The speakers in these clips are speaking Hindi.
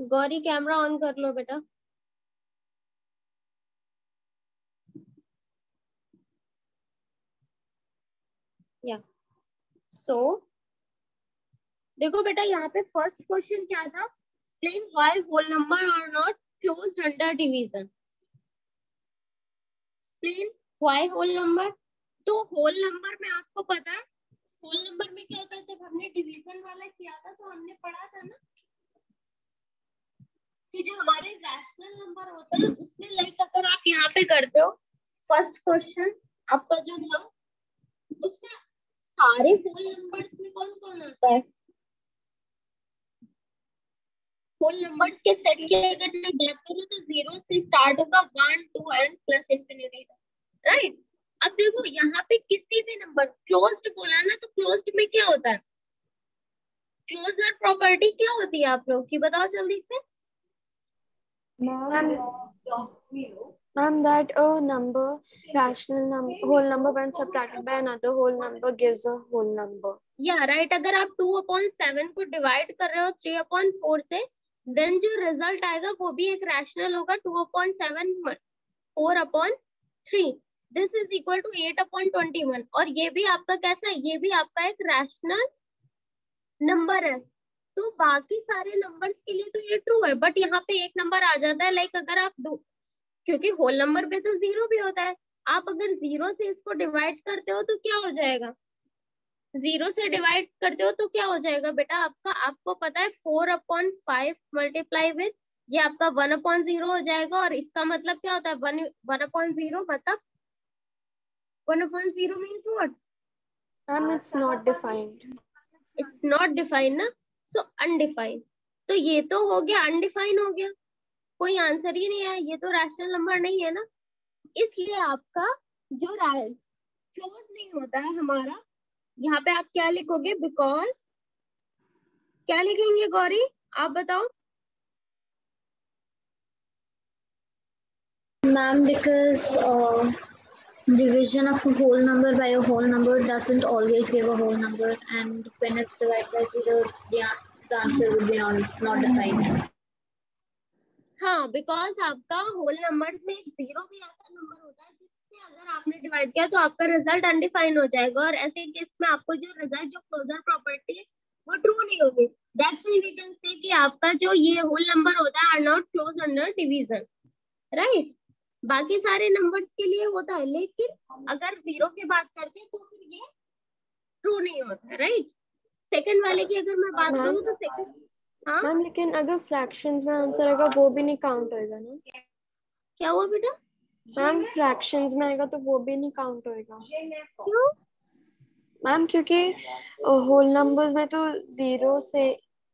गौरी कैमरा ऑन कर लो बेटा। या सो so, देखो बेटा यहाँ पे फ़र्स्ट क्वेश्चन क्या था? Explain why whole number are not closed under division explain why whole number तो होल नंबर में आपको पता होल नंबर में क्या होता है? जब हमने डिवीज़न वाला किया था तो हमने पढ़ा था ना कि जो हमारे रैशनल नंबर होते हैं, उसमें लाइक अगर आप यहाँ पे करते हो फ़र्स्ट क्वेश्चन आपका जो था, उसमें सारे होल नंबर्स में कौन कौन आता है? होल नंबर्स के सेट की अगर मैं बात करूँ तो ज़ीरो से स्टार्ट होगा one two and plus infinity right अब देखो, यहाँ पे किसी भी नंबर क्लोज्ड बोला ना तो क्लोज्ड में क्या होता है? क्लोजर प्रॉपर्टी क्या होती है आप लोग की? बताओ जल्दी से। Ma'am, that a number, rational number, whole number when subtracted by another whole number gives a whole number. Yeah, right. अगर आप टू अपॉन सेवन को डिवाइड कर रहे हो थ्री अपॉन फोर से देन जो रिज़ल्ट आएगा वो भी एक रैशनल होगा two upon seven four upon three this is equal to eight upon twenty one और ये भी आपका कैसा है? ये भी आपका एक रैशनल नंबर है। तो बाकी सारे नंबर्स के लिए तो ये ट्रू है बट यहाँ पे एक नंबर आ जाता है लाइक अगर आप क्योंकि होल नंबर पे तो ज़ीरो भी होता है। आप अगर ज़ीरो से इसको डिवाइड करते हो तो क्या हो जाएगा? ज़ीरो से डिवाइड करते हो तो क्या हो जाएगा? बेटा आपका आपको पता है four upon five multiply with ये आपका वन अपॉन ज़ीरो हो जाएगा और इसका मतलब क्या होता है? वन वन अपॉन ज़ीरो मतलब one upon zero means ma'am it's not defined it's not defined ना? सो अनडिफाइंड तो ये तो हो गया अनडिफाइन हो गया। कोई आंसर ही नहीं है, ये तो रैशनल नंबर नहीं है ना। इसलिए आपका जो क्लोज नहीं होता है हमारा, यहाँ पे आप क्या लिखोगे? बिकॉज़ क्या लिखेंगे गौरी? आप बताओ। Ma'am because division of a whole number by a whole number doesn't always give a whole number, and when it's divided by zero yeah the answer would be not not defined. हाँ बिकॉज़ आपका होल नंबर्स में ज़ीरो भी ऐसा नंबर होता है जिससे अगर आपने डिवाइड किया तो आपका रिज़ल्ट अनडिफाइन हो जाएगा, और ऐसे केस में आपको जो रिज़ल्ट जो क्लोजर प्रॉपर्टी वो ट्रू नहीं होगी। That's why we can say कि आपका जो ये होल नंबर होता है are not close under division right बाकी सारे नंबर्स के लिए होता है लेकिन अगर ज़ीरो की बात करते हैं तो फिर ये ट्रू नहीं होता राइट सेकंड वाले की अगर मैं बात करूँ तो सेकंड हाँ? मैम लेकिन अगर फ्रैक्शंस में आंसर आएगा वो भी नहीं काउंट होएगा ना? क्या हुआ बेटा? मैम फ्रैक्शंस में आएगा तो वो भी नहीं काउंट होएगा। क्यों? मैम क्योंकि होल नंबर्स में तो ज़ीरो से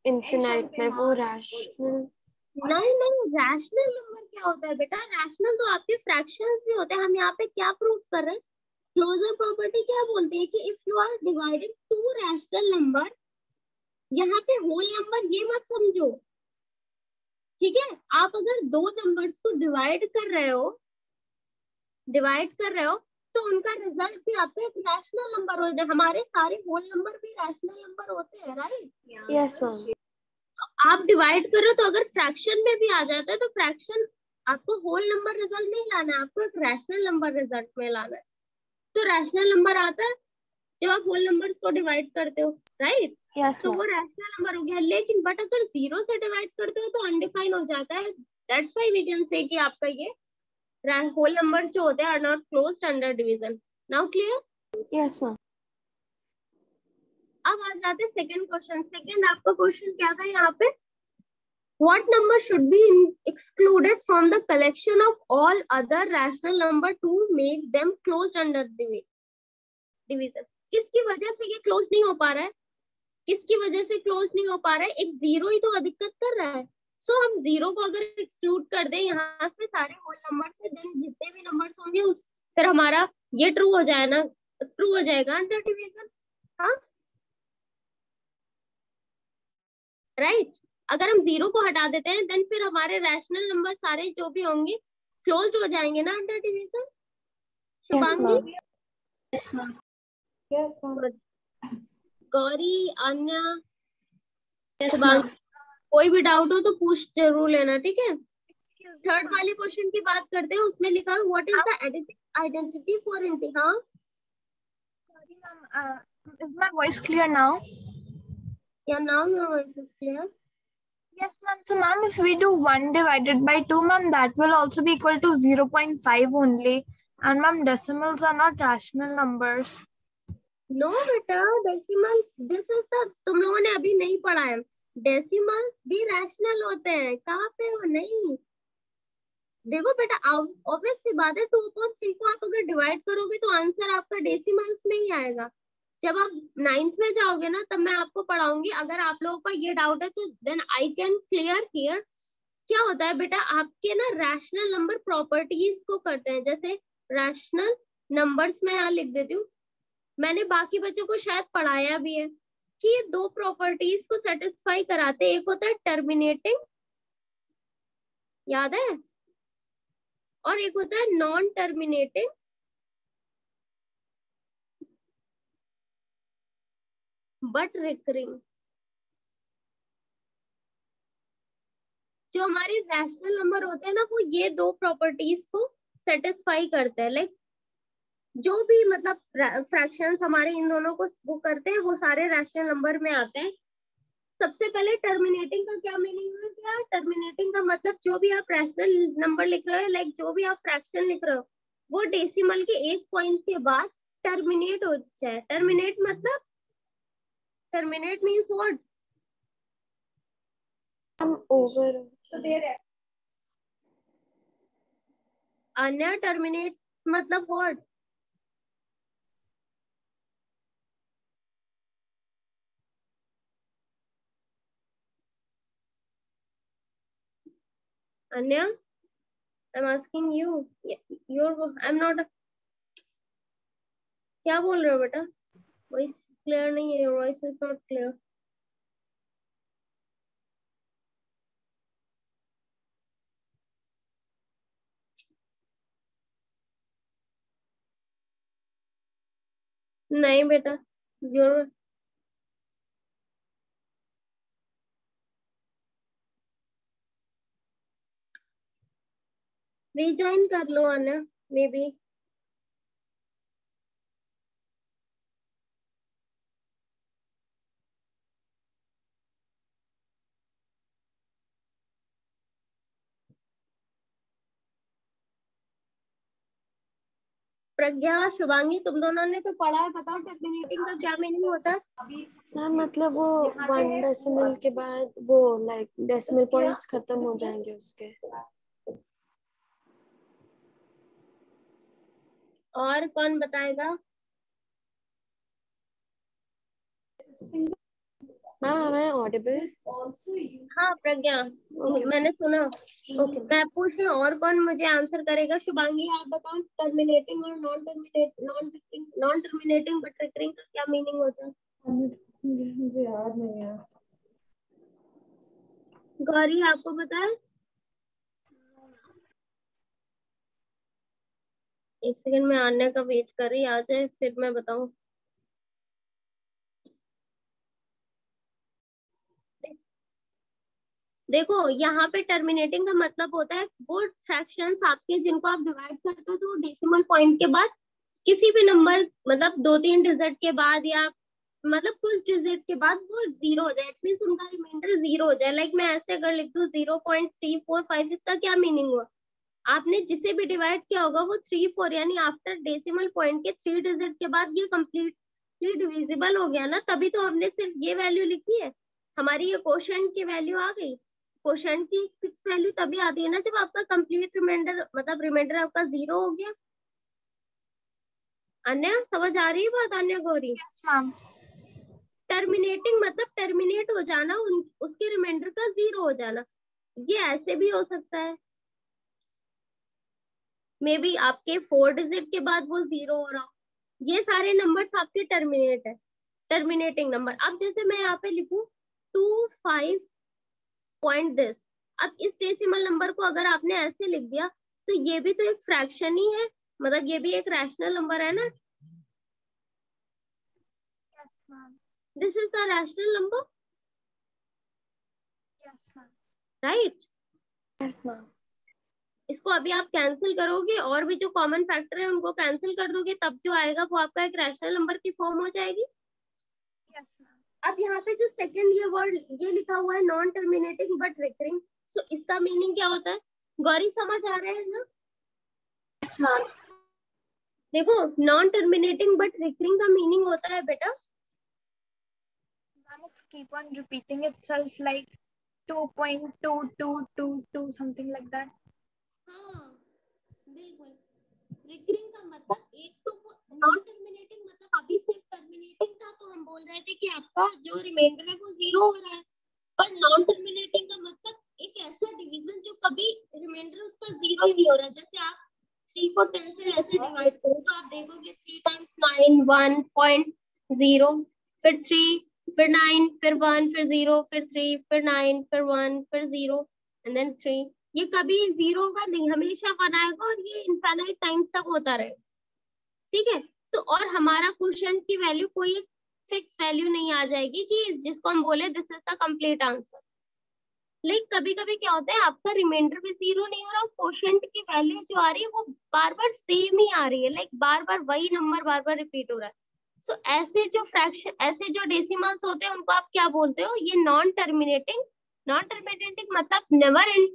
इन्फिनाइट में वो रैशनल नहीं नहीं रैशनल नंबर क्या होता है बेटा? रैशनल तो आपके फ्रैक्शंस भी होते हैं। हम यहाँ पे क्या प्रूव कर रहे हैं? क्लोजर प्रॉपर्टी क्या बोलती है कि if you are dividing two rational number यहाँ पे होल नंबर ये मत समझो। ठीक है? आप अगर दो नंबर्स को डिवाइड कर रहे हो डिवाइड कर रहे हो तो उनका रिज़ल्ट भी आपका एक रैशनल नंबर हो जाए हमारे सारे होल नंबर भी रैशनल नंबर होते हैं राइट यस मैम आप डिवाइड करो तो अगर फ्रैक्शन में भी आ जाता है तो फ्रैक्शन आपको होल नंबर रिज़ल्ट नहीं लाना है आपको एक रैशनल नंबर रिज़ल्ट में लाना है। तो रैशनल नंबर आता है जब आप होल नंबर्स को डिवाइड करते हो राइट yes, तो वो रैशनल नंबर हो गया। लेकिन बट अगर ज़ीरो से डिवाइड करते हो तो अनडिफाइन हो जाता है। That's why we can say कि आपका ये होल नंबर्स जो होते हैं are not closed under division now clear yes ma'am अब आ जाते हैं सेकंड क्वेश्चन सेकंड आपका क्वेश्चन क्या था यहाँ पे? What number should be in, excluded from the collection of all other rational number to make them closed under division किसकी वजह से ये क्लोज नहीं हो पा रहा है? किसकी वजह से क्लोज नहीं हो पा रहा है? एक ज़ीरो ही तो अधिकत कर रहा है। सो so, हम ज़ीरो को अगर एक्सक्लूड कर दे यहाँ से सारे होल नंबर से देन जितने भी नंबर्स होंगे उस फिर हमारा ये ट्रू हो जाए ना ट्रू हो जाएगा अंडर डिवीज़न हाँ? Right right? अगर हम ज़ीरो को हटा देते हैं देन फिर हमारे रैशनल नंबर सारे जो भी होंगे क्लोज हो जाएँगे ना under division Shubhangi? yes, yes, Gauri Anya yes, Shubhangi कोई भी डाउट हो तो पूछ ज़रूर लेना ठीक है? थर्ड वाले क्वेश्चन की बात करते हैं उसमें लिखा है what is the identity for इंतहा Sorry, ma'am. Uh, is my voice clear now? या now your voice Yes, ma'am. So, ma'am, if we do 1 divided by 2, ma'am, that will also be equal to 0.5 only. And, ma'am, decimals are not rational numbers. No बेटा डेसिमल दिस इज़ द तुम लोगों ने अभी नहीं पढ़ा है डेसिमल्स भी रैशनल होते हैं कहाँ पे हो नहीं देखो बेटा ऑब्वियस सी बात है टू अपॉन थ्री को आप अगर डिवाइड करोगे तो आंसर आपका डेसिमल्स में ही आएगा जब आप नाइन्थ में जाओगे ना, तब मैं आपको पढ़ाऊँगी, अगर आप लोगों का ये डाउट है तो then I can clear here क्या होता है बेटा, आपके ना रैशनल नंबर प्रॉपर्टीज़ को करते हैं, जैसे रैशनल नंबर्स में यहाँ लिख देती हूँ। मैंने बाकी बच्चों को शायद पढ़ाया भी है कि ये दो प्रॉपर्टीज़ को सेटिस्फाई कराते एक होता है टर्मिनेटिंग याद है? और एक होता है नॉन टर्मिनेटिंग बट रिकरिंग। जो हमारे रैशनल नंबर होते हैं ना, वो ये दो प्रॉपर्टीज़ को सेटिस्फाई करते हैं। लाइक जो भी मतलब फ्रैक्शंस हमारे इन दोनों को वो करते हैं, वो सारे रैशनल नंबर में आते हैं। सबसे पहले टर्मिनेटिंग का क्या मीनिंग है क्या? टर्मिनेटिंग का मतलब जो भी आप रैशनल नंबर लिख रहे हो लाइक जो भी आप फ्रैक्शन लिख रहे हो, वो डेसिमल के एक पॉइंट के बाद टर्मिनेट हो जाए। टर्मिनेट मतलब terminate means what I'm over. Anya terminate मतलब what Anya I'm asking you. You're I'm not. क्या बोल रहे हो बेटा वॉइस क्लियर नहीं है वॉइस इज़ नॉट क्लियर नहीं बेटा योर रिजॉइन कर लो, आना मे बी प्रज्ञा शुभांगी तुम दोनों ने तो पढ़ा है बताओ टर्मिनेटिंग का क्या मीनिंग होता? है मैम मतलब वो वन डेसिमल के बाद वो लाइक डेसिमल पॉइंट्स खत्म हो जाएँगे उसके। और कौन बताएगा? मैम हमें ऑडिबल हाँ प्रज्ञा। मैंने सुना। ओके मैं पूछ रही और कौन मुझे आंसर करेगा? शुभांगी आप बताओ टर्मिनेटिंग और non terminate non non terminating but recurring का क्या मीनिंग होता है? मुझे याद नहीं है। गौरी आपको पता है? एक सेकंड में आने का वेट कर रही आ जाए फिर मैं बताऊँ। देखो, यहाँ पे टर्मिनेटिंग का मतलब होता है, वो फ्रैक्शंस आपके जिनको आप डिवाइड करते हो तो डेसिमल पॉइंट के बाद किसी भी नंबर मतलब दो तीन डिजिट के बाद या मतलब कुछ डिजिट के बाद वो ज़ीरो हो जाए मीन्स उनका रिमाइंडर ज़ीरो हो जाए। लाइक मैं ऐसे अगर लिख दू zero point three four five इसका क्या मीनिंग हुआ? आपने जिसे भी डिवाइड किया होगा, वो थ्री फोर यानी आफ्टर डेसिमल पॉइंट के थ्री डिजिट के बाद ये कम्प्लीटली डिविजिबल हो गया ना, तभी तो हमने सिर्फ़ ये वैल्यू लिखी है। हमारी ये क्वेश्चन की वैल्यू आ गई। क्वेश्चन की फिक्स वैल्यू तभी आती है ना जब आपका कंप्लीट रिमाइंडर मतलब रिमाइंडर आपका ज़ीरो हो गया। अन्य समझ आ रही है बात अन्य गौरी? टर्मिनेटिंग मतलब टर्मिनेट हो जाना उन, उसके रिमाइंडर का ज़ीरो हो जाना। ये ऐसे भी हो सकता है। मे बी आपके फोर डिजिट के बाद वो ज़ीरो हो रहा हो। ये सारे नंबर्स आपके टर्मिनेट है। टर्मिनेटिंग नंबर अब जैसे मैं यहाँ पे लिखू टू फाइव पॉइंट दिस अब इस डेसिमल नंबर को अगर आपने ऐसे लिख दिया तो ये भी तो एक फ्रैक्शन ही है। मतलब ये भी एक रैशनल नंबर है ना? This is the rational number right yes ma'am इसको अभी आप कैंसिल करोगे और भी जो कॉमन फैक्टर है उनको कैंसिल कर दोगे तब जो आएगा वो आपका एक रैशनल नंबर की फॉर्म हो जाएगी। यस मैम अब यहाँ पे जो सेकंड ये वर्ड ये लिखा हुआ है non terminating but recurring so इसका मीनिंग क्या होता है? गौरी समझ आ रहा है ना? Yes, देखो नॉन टर्मिनेटिंग बट रिकरिंग का मीनिंग होता है बेटा। Ma'am, it's keep on repeating itself like 2.2222 something like that. हाँ बिल्कुल। रिकरिंग का मतलब एक तो नॉन बोल रहे थे कि आपका जो रिमाइंडर है वो ज़ीरो हो रहा है। पर नॉन टर्मिनेटिंग का मतलब एक ऐसा डिवीज़न जो कभी रिमाइंडर उसका ज़ीरो ही नहीं हो रहा। जैसे आप थ्री को टेन से ऐसे डिवाइड करो तो आप देखोगे three times nine one point zero फिर थ्री फिर नाइन फिर वन फिर ज़ीरो फिर थ्री फिर नाइन फिर वन फिर ज़ीरो एंड देन थ्री ये कभी ज़ीरो का नहीं, हमेशा वन आएगा और ये इनफाइनाइट टाइम्स तक होता रहेगा। ठीक है? तो और हमारा क्वेश्चन की वैल्यू कोई फिक्स वैल्यू नहीं आ जाएगी कि जिसको हम बोले this is the complete answer like कभी कभी क्या होता है आपका रिमाइंडर भी ज़ीरो नहीं हो रहा क्वेश्चन की वैल्यू जो आ रही है वो बार बार सेम ही आ रही है. लाइक बार बार वही नंबर बार बार रिपीट हो रहा है. सो so, ऐसे जो फ्रैक्शन ऐसे जो डेसिमल्स होते हैं उनको आप क्या बोलते हो? ये नॉन टर्मिनेटिंग नॉन टर्मिनेटिंग मतलब नेवर एंड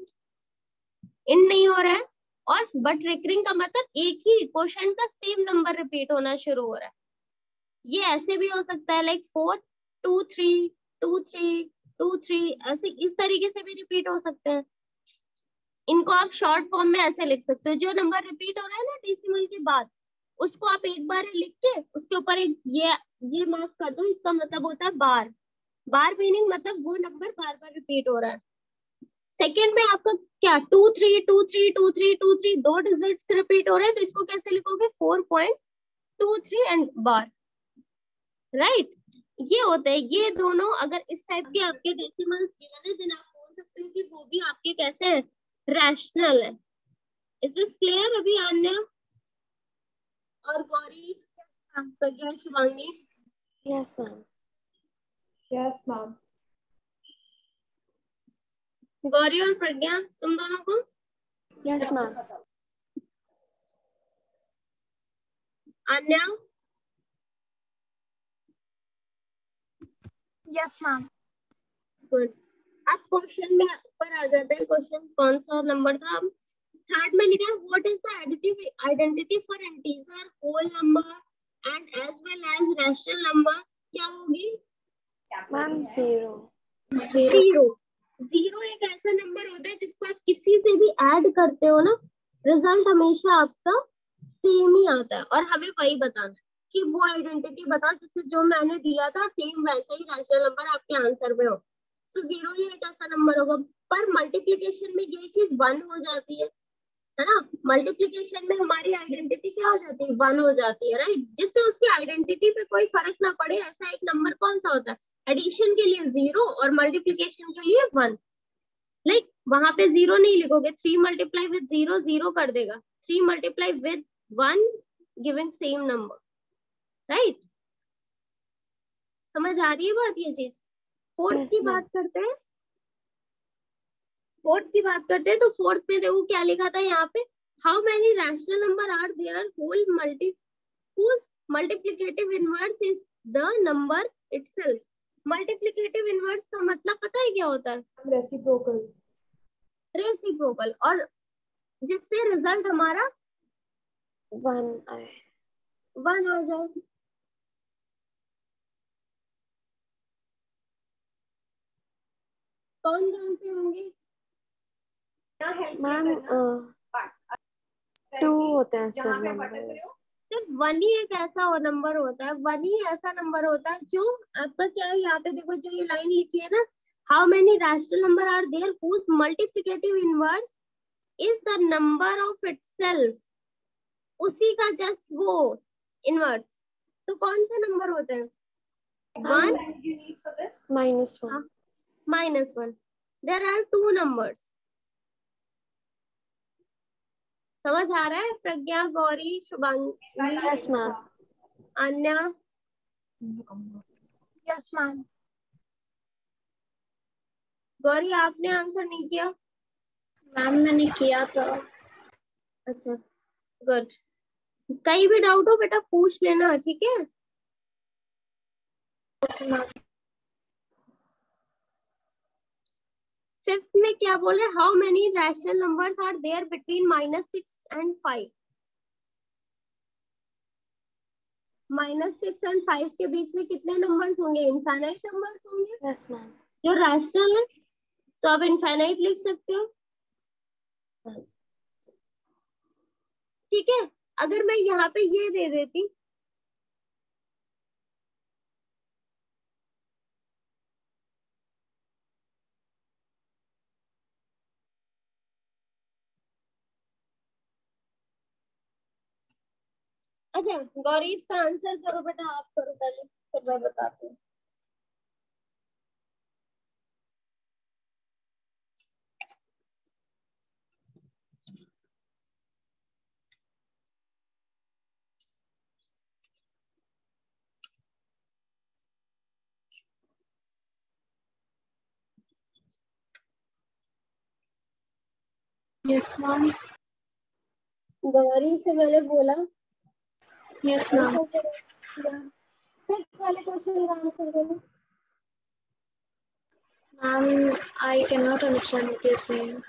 इन नहीं हो रहा है. और बट रिकरिंग का मतलब एक ही क्वेश्चन का सेम नंबर रिपीट होना शुरू हो रहा है. ये ऐसे भी हो सकता है like four two three two three two three ऐसे इस तरीके से भी रिपीट हो सकते हैं। इनको आप शॉर्ट फॉर्म में ऐसे लिख सकते हो। जो नंबर रिपीट हो रहा है ना डेसिमल के बाद, उसको आप एक बार लिख के उसके ऊपर एक ये ये मार्क कर दो। इसका मतलब होता है बार बार मीनिंग मतलब वो नंबर बार बार रिपीट हो रहा है। सेकेंड में आपका क्या? Two three two three two three two three दो डिजिट्स रिपीट हो रहे हैं तो इसको कैसे लिखोगे? Four point two three and bar right? ये होता है ये दोनों अगर इस टाइप के आपके डेसिमल्स गिवन है देन आप बोल सकते हो कि वो भी आपके कैसे है? रैशनल है। इज़ दिस क्लियर अभी अन्य और गौरी? प्रज्ञा Shubhangi? Yes, ma'am. Yes, ma'am. Gauri और प्रज्ञा तुम दोनों को? Yes, ma'am. अन्य Yes, ma'am. गुड अब क्वेश्चन में ऊपर आ जाते हैं क्वेश्चन कौन सा नंबर था? थर्ड में लिखा है what is the identity identity for integer whole number and as well as rational number क्या होगी? Ma'am, zero. ज़ीरो ज़ीरो एक ऐसा नंबर होता है जिसको आप किसी से भी ऐड करते हो ना रिज़ल्ट हमेशा आपका सेम ही आता है। और हमें वही बताना है। कि वो आइडेंटिटी बताओ, जिससे जो मैंने दिया था सेम वैसा ही रैशनल नंबर आपके आंसर में हो। सो ज़ीरो ही एक ऐसा नंबर होगा। पर मल्टीप्लीकेशन में ये चीज़ वन हो जाती है है ना? मल्टीप्लीकेशन में हमारी आइडेंटिटी क्या हो जाती है? वन हो जाती है राइट जिससे उसकी आइडेंटिटी पे कोई फ़र्क ना पड़े, ऐसा एक नंबर कौन सा होता है? एडिशन के लिए ज़ीरो और मल्टीप्लीकेशन के लिए वन लाइक वहाँ पे ज़ीरो नहीं लिखोगे। Three multiply with zero zero कर देगा। Three multiply with one giving same number right समझ आ रही है बात ये चीज़? फोर्थ Yes, की बात करते हैं? फोर्थ की बात करते हैं तो फोर्थ में देखो क्या लिखा था यहाँ पे? How many rational number are there whole multi multiplicative inverse is the number itself? Multiplicative inverse का मतलब पता है क्या होता है? Reciprocal. रेसिप्रोकल और जिससे रिज़ल्ट हमारा One I. वन आ जाए। कौन कौन से होंगे Ma'am, uh, two होते हैं. सिर्फ़ वन ही एक ऐसा नंबर होता है वन ही ऐसा नंबर होता है जो आपका क्या है यहाँ पे देखो जो ये लाइन लिखी है ना how many rational number are there whose multiplicative inverse is the number of itself? उसी का जस्ट वो इनवर्स तो कौन सा नंबर होता है? One Minus one. Minus 1. There are two numbers. समझ आ रहा है? प्रज्ञा गौरी शुभांगी। Yes, अन्या? Yes, ma'am. गौरी आपने आंसर नहीं किया? मैम मैंने किया था अच्छा गुड कहीं भी डाउट हो बेटा पूछ लेना ठीक है? ओके मैम फिफ्थ में क्या बोल रहे हैं? How many rational numbers are there between minus six and five minus six and five के बीच में कितने नंबर्स होंगे? इनफाइनाइट नंबर्स होंगे? यस मैम जो रैशनल है तो आप इनफाइनाइट लिख सकते हो। ठीक है? अगर मैं यहाँ पे ये दे देती अच्छा गौरी इसका आंसर करो बेटा, आप करो पहले, फिर मैं बताती हूँ। मैम गौरी से मैंने बोला यस मैम फिर वाले क्वेश्चन का आंसर करो ma'am I can not understand what you saying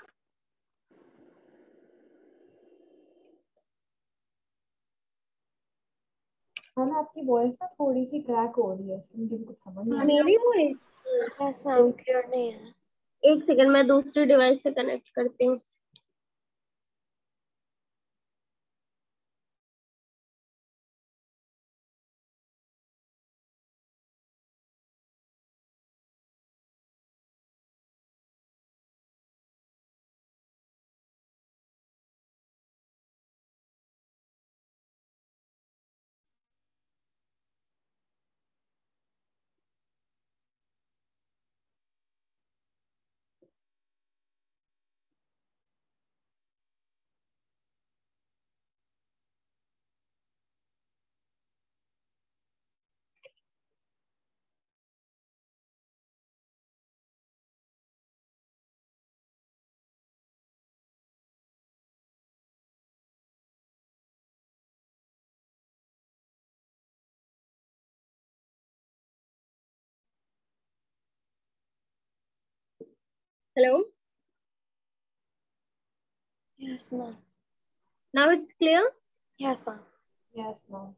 ma'am आपकी वॉइस ना थोड़ी सी क्रैक हो रही है इसलिए मुझे भी कुछ समझ नहीं आ रहा। मेरी वॉइस यस मैम क्लियर नहीं है। एक सेकंड मैं दूसरी डिवाइस से कनेक्ट करती हूँ। Hello yes ma'am now it's clear yes ma'am yes ma'am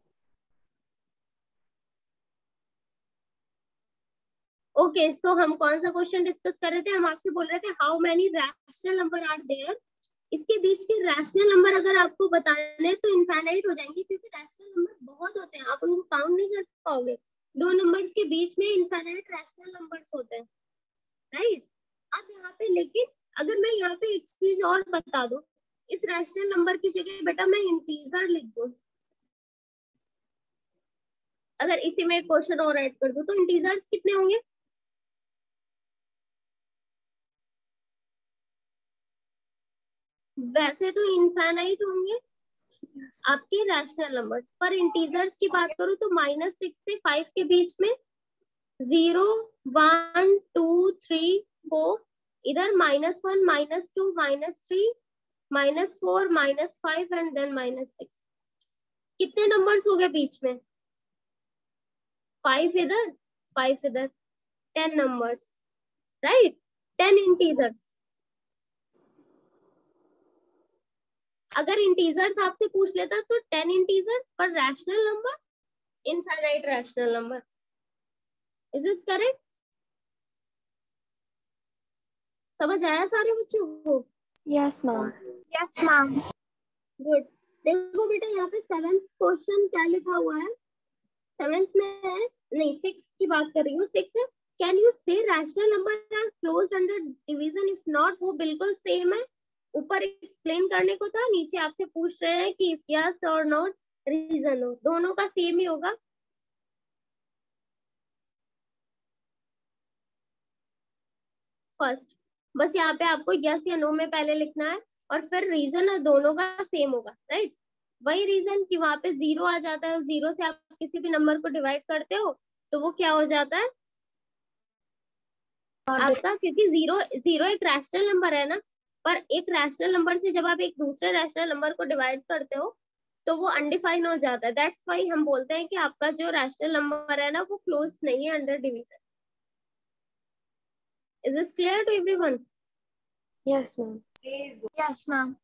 okay okay, so so हम कौन सा क्वेश्चन डिस्कस कर रहे थे? हम आपसे बोल रहे थे how many rational number are there इसके बीच के रैशनल नंबर अगर आपको बताने तो इनफाइनाइट हो जाएँगे क्योंकि रैशनल नंबर बहुत होते हैं। आप उनको काउंट नहीं कर पाओगे। दो नंबर्स के बीच में इनफाइनाइट रैशनल नंबर्स होते हैं। राइट अब यहाँ पे लेकिन अगर मैं यहाँ पे एक चीज़ और बता दूँ इस रैशनल नंबर की जगह बेटा मैं इंटीजर लिख दू। अगर इसी में क्वेश्चन और ऐड कर दूँ तो इंटीजर्स कितने होंगे? वैसे तो इनफाइनाइट होंगे आपके रैशनल नंबर पर इंटीजर्स की बात करूँ तो माइनस सिक्स से फाइव के बीच में zero one two three four इधर minus one minus two minus three minus four minus five and then minus six कितने नंबर्स हो गए बीच में? फाइव इधर फाइव इधर. Ten numbers right ten integers अगर इंटीजर्स आपसे पूछ लेता तो टेन इंटीजर पर rational number infinite rational number is this correct समझ आया सारे बच्चों को? Yes ma'am yes ma'am good देखो बेटा यहाँ पे सेवेंथ क्वेश्चन क्या लिखा हुआ है? सेवेंथ में है नहीं सिक्स की बात कर रही हूँ six can you say rational number are close under division if not वो बिल्कुल सेम है। ऊपर एक्सप्लेन करने को था नीचे आपसे पूछ रहे हैं कि इफ़ यस और नॉट रीजन हो। दोनों का सेम ही होगा। फ़र्स्ट बस यहाँ पे आपको यस या नो में पहले लिखना है और फिर रीजन दोनों का सेम होगा राइट वही रीजन कि वहाँ पे ज़ीरो आ जाता है ज़ीरो से आप किसी भी नंबर को डिवाइड करते हो तो वो क्या हो जाता है? आपका क्योंकि ज़ीरो ज़ीरो एक रैशनल नंबर है ना पर एक रैशनल नंबर से जब आप एक दूसरे रैशनल नंबर को डिवाइड करते हो तो वो अनडिफाइन हो जाता है। दैट्स वाई हम बोलते हैं कि आपका जो रैशनल नंबर है ना वो क्लोज नहीं है under division is this clear to everyone Yes, ma'am. Yes, ma'am.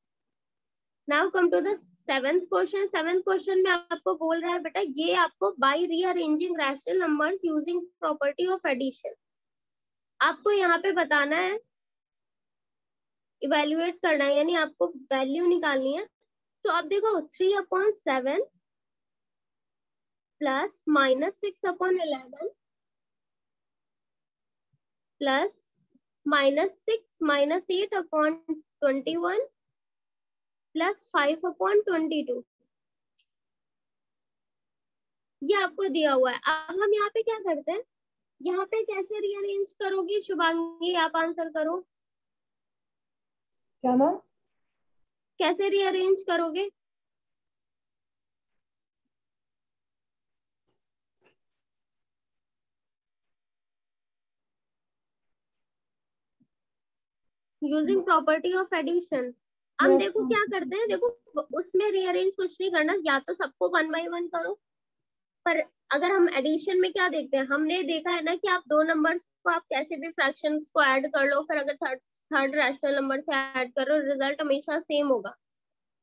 Now come to the seventh question seventh question में आपको बोल रहा है बेटा ये आपको by rearranging rational numbers using property of addition आपको यहाँ पे बताना है इवेल्युएट करना है यानी आपको वैल्यू निकालनी है तो आप देखो three upon seven plus minus six upon eleven plus minus six minus eight upon twenty one plus five upon twenty two ये आपको दिया हुआ है। अब हम यहाँ पे क्या करते हैं? यहाँ पे कैसे रीअरेंज करोगी? शुभांगी आप आंसर करो। क्या मैम? कैसे रीअरेंज करोगे? यूजिंग प्रॉपर्टी ऑफ़ एडिशन हम देखो क्या करते हैं? देखो उसमें रीअरेंज कुछ नहीं करना या तो सबको वन बाय वन करो। पर अगर हम एडिशन में क्या देखते हैं? हमने देखा है ना कि आप दो नंबर्स को आप कैसे भी फ्रैक्शंस को ऐड कर लो फिर अगर थर्ड थर्ड रैशनल नंबर से ऐड करो रिज़ल्ट हमेशा सेम होगा।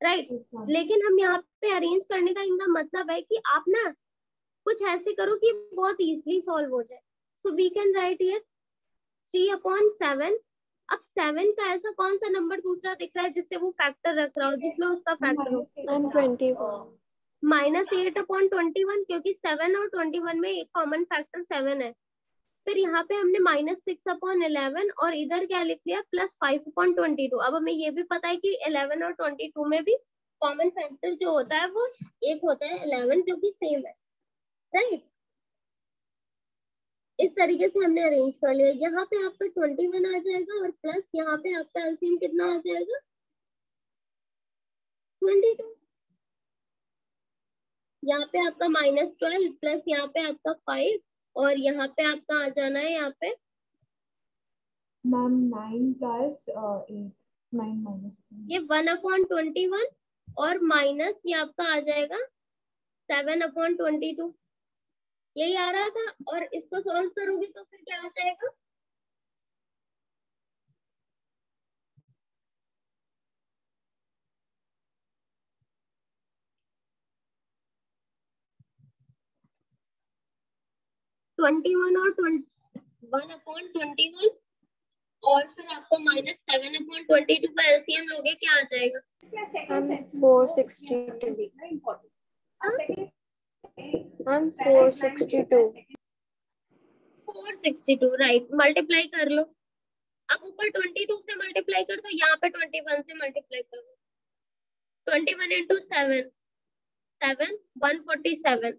Right ma'am. लेकिन हम यहाँ पे अरेंज करने का इनका मतलब है कि आप ना कुछ ऐसे करो कि बहुत इजीली सॉल्व हो जाए। So we can write here three upon seven अब सेवन का ऐसा कौन सा नंबर दूसरा दिख रहा है जिससे वो फैक्टर रख रहा हो जिसमें उसका फैक्टर Minus eight I'm होता। 21. Minus eight upon twenty one क्योंकि सेवन और ट्वेंटी वन में एक कॉमन फैक्टर सेवन है। फिर यहाँ पे हमने माइनस सिक्स अपॉन इलेवन और इधर क्या लिख लिया? Plus five upon twenty two अब हमें ये भी पता है कि इलेवन और ट्वेंटी टू में भी कॉमन फैक्टर जो होता है वो एक होता है इलेवन जो कि सेम है। राइट इस तरीके से हमने अरेंज कर लिया। यहाँ पे आपका ट्वेंटी वन आ जाएगा और प्लस यहाँ पे आपका एलसीएम कितना आ जाएगा? ट्वेंटी टू यहाँ पे आपका माइनस ट्वेल्व प्लस यहाँ पे आपका फाइव और यहाँ पे आपका आ जाना है यहाँ पे। Ma'am nine plus eight nine minus ये वन अपॉन ट्वेंटी वन और माइनस ये आपका आ जाएगा सेवन अपॉन ट्वेंटी टू यही आ रहा था और इसको सॉल्व करोगे तो फिर क्या आ जाएगा? ट्वेंटी वन और twenty one upon twenty one और फिर आपको minus seven upon twenty two का एलसीएम लोगे क्या आ जाएगा? I'm 462. I'm 462. Four sixty two right multiply कर लो। अब ऊपर ट्वेंटी टू से मल्टीप्लाई कर दो, यहाँ पे ट्वेंटी वन से मल्टीप्लाई कर दो। Twenty one into seven seven one forty seven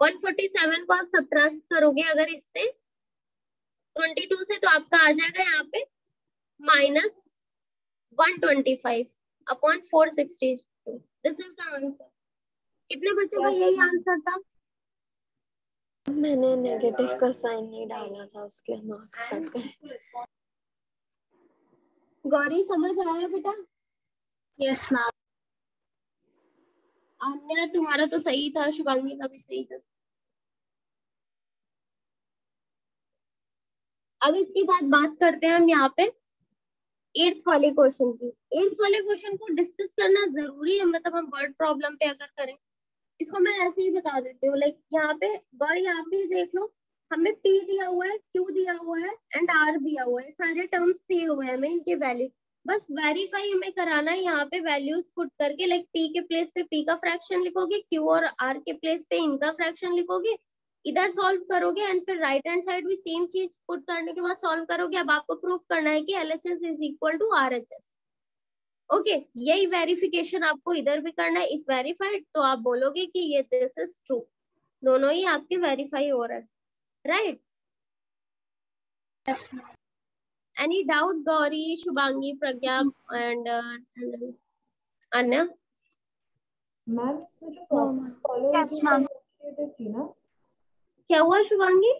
one forty seven को आप करोगे अगर इससे ट्वेंटी टू से तो आपका आ जाएगा यहाँ पे minus one twenty five upon four sixty two this is the answer कितने बच्चों का यही आंसर था? मैंने नेगेटिव का साइन नहीं डाला था उसके मार्क्स कट गए गौरी समझ आया बेटा? Yes, ma'am. अन्य तुम्हारा तो सही था शुभांगी का भी सही था। अब इसके बाद बात करते हैं हम यहाँ पे एट्थ वाले क्वेश्चन की। एट्थ वाले क्वेश्चन को डिस्कस करना ज़रूरी है मतलब हम वर्ड प्रॉब्लम पे अगर करें इसको मैं ऐसे ही बता देती हूँ लाइक यहाँ पे, गौरी आप भी देख लो, हमें P दिया हुआ है, Q दिया हुआ है एंड R दिया हुआ है, सारे टर्म्स दिए हुए हैं हमें इनके वैल्यू बस वेरीफाई हमें कराना है यहाँ पे वैल्यूज़ पुट करके लाइक P के प्लेस पे P का फ्रैक्शन लिखोगे, Q और R के प्लेस पे इनका फ्रैक्शन लिखोगे, इधर सॉल्व करोगे एंड फिर राइट हैंड साइड भी सेम चीज़ पुट करने के बाद सॉल्व करोगे। अब आपको प्रूफ करना है कि L H S is equal to R H S okay यही वेरिफिकेशन आपको इधर भी करना है। इफ़ वेरीफाइड तो आप बोलोगे कि ये दिस इज़ ट्रू दोनों ही आपके वेरीफाई हो रहा है। Right any doubt Gauri Shubhangi Pragya and Anya ma'am इसमें जो. थी ना। क्या हुआ शुभांगी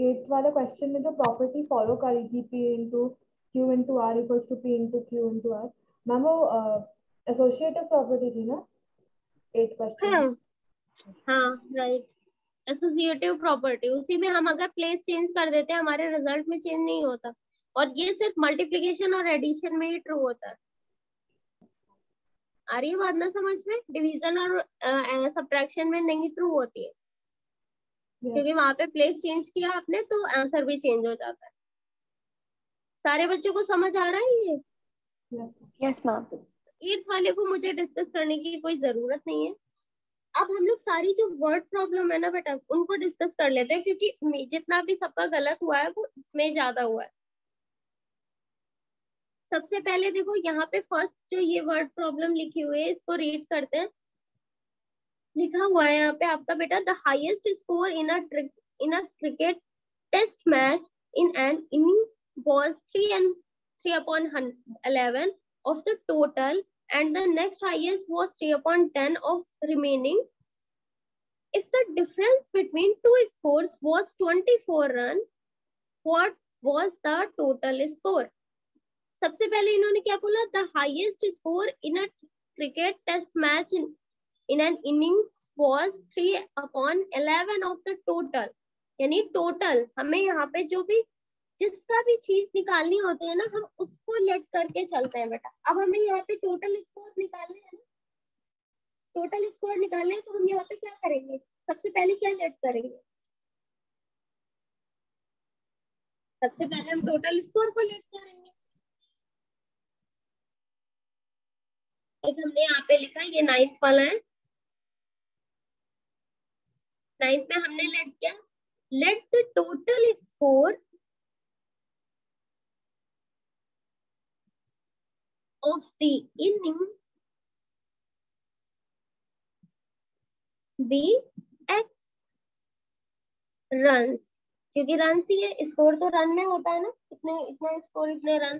एट वाले क्वेश्चन में जो प्रॉपर्टी फॉलो करी थी P into Q into R equals to P into Q into R ma'am वो एसोसिएटिव प्रॉपर्टी थी ना? एट क्वेश्चन हाँ। राइट एसोसिएटिव प्रॉपर्टी उसी में हम अगर प्लेस चेंज कर देते हैं हमारे रिज़ल्ट में चेंज नहीं होता। और ये सिर्फ़ मल्टीप्लीकेशन और एडिशन में ही ट्रू होता है। आ रही है बात ना समझ में? डिवीज़न और सब्ट्रैक्शन में नहीं ट्रू होती है। क्योंकि वहाँ पे प्लेस चेंज किया आपने तो आंसर भी चेंज हो जाता है। सारे बच्चों को समझ आ रहा है ये? यस मैम वाले को मुझे डिस्कस करने की कोई ज़रूरत नहीं है। अब हम लोग सारी जो वर्ड प्रॉब्लम है ना बेटा, उनको डिस्कस कर लेते हैं, क्योंकि जितना भी सबका गलत हुआ है, वो इसमें ज़्यादा हुआ है। सबसे पहले देखो, यहाँ पे फ़र्स्ट जो ये वर्ड प्रॉब्लम लिखी हुई है, इसको रीड करते हैं। लिखा हुआ है यहाँ पे आपका बेटा the highest score in a in a cricket test match in an inning was 3 and 3 upon 11 of the total and the next highest was 3 upon 10 of remaining. If the difference between two scores was 24 run, what was the total score? सबसे पहले इन्होंने क्या बोला the highest score in a cricket test match in in an innings was three upon eleven of the total यानी टोटल हमें यहाँ पे जो भी जिसका भी चीज़ निकालनी होती है ना, हम उसको लेट करके चलते हैं बेटा। अब हमें यहाँ पे टोटल स्कोर निकालने है ना। टोटल स्कोर निकालने हैं तो हम यहाँ पे क्या करेंगे? सबसे पहले क्या लेट करेंगे? सबसे पहले हम टोटल स्कोर को लेट करेंगे। एक हमने यहाँ पे लिखा, ये नाइन्थ वाला है। नाइन्थ में हमने लेट किया। Let the total score of the inning be x runs. क्योंकि रन ही है स्कोर तो रन में होता है ना, इतने, इतना स्कोर इतने रन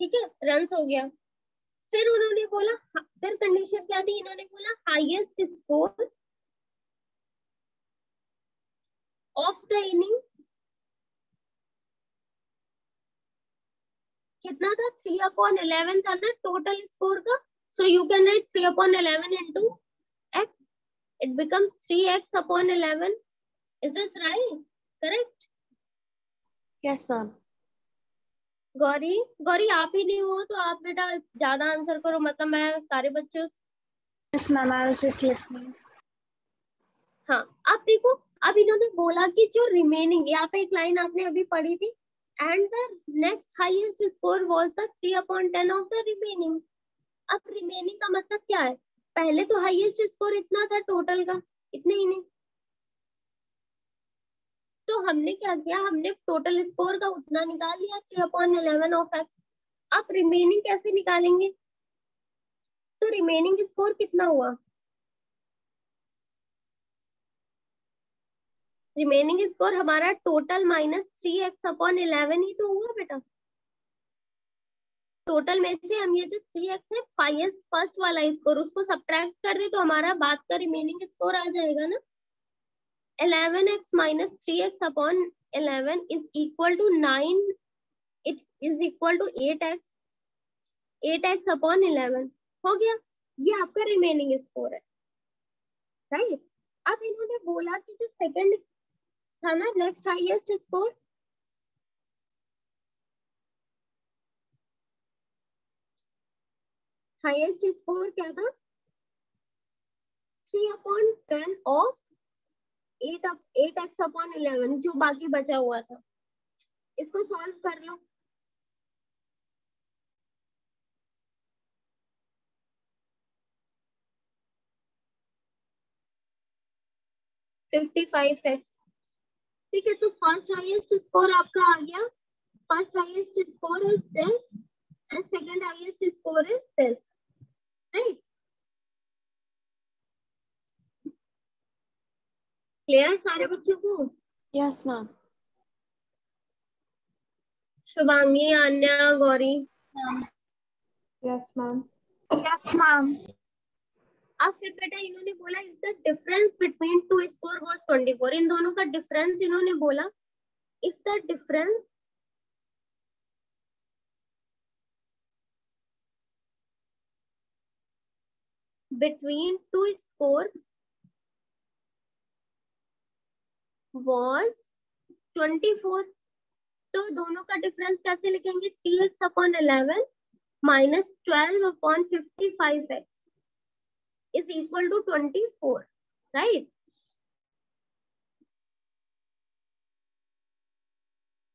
ठीक है रन हो गया। फिर उन्होंने बोला, फिर कंडीशन क्या थी इन्होंने बोला highest score of the inning कितना था? थ्री अपॉन इलेवन था ना टोटल स्कोर का? So you can write three upon eleven into x it becomes three x upon eleven is this right correct yes ma'am Gauri Gauri आप ही नहीं हो तो आप बेटा ज़्यादा आंसर करो। मतलब मैं सारे बच्चों Yes. हाँ अब देखो अब इन्होंने बोला कि जो रिमेनिंग यहाँ पे एक लाइन आपने अभी पढ़ी थी and the next highest score was the three upon ten of the remaining अब रिमेनिंग का मतलब क्या है? पहले तो हाईएस्ट स्कोर इतना था टोटल का, इतने ही नहीं। तो हमने क्या किया? हमने टोटल स्कोर का उतना निकाल लिया three upon eleven of x अब रिमेनिंग कैसे निकालेंगे? तो रिमेनिंग स्कोर कितना हुआ? रिमेनिंग स्कोर हमारा total minus three x upon eleven ही तो हुआ बेटा। टोटल में से हम ये जो थ्री एक्स है फाइव फ़र्स्ट वाला स्कोर उसको सब्ट्रैक्ट कर दे तो हमारा बात का रिमेनिंग स्कोर आ जाएगा ना। Eleven x minus three x upon eleven is equal to nine it is equal to eight x eight x upon eleven हो गया? ये आपका रिमेनिंग स्कोर है। Right right? अब इन्होंने बोला कि जो सेकंड था ना next highest score highest score क्या था? Three upon ten of eight eight x upon eleven जो बाकी बचा हुआ था। इसको सॉल्व कर लो। फिफ्टी फाइव एक्स ठीक है तो फ़र्स्ट हाईएस्ट स्कोर आपका आ गया। First highest score is this and second highest score is this right clear सारे बच्चों को? Yes ma'am Shubhangi Anya Gauri. Yes ma'am Yes, ma'am. अब फिर बेटा इन्होंने बोला if the difference between two score was 24 इन दोनों का डिफरेंस इन्होंने बोला if the difference between two score score twenty 24 तो दोनों का डिफरेंस कैसे लिखेंगे? 3x upon 11 minus 12 upon 55x is equal to 24, right?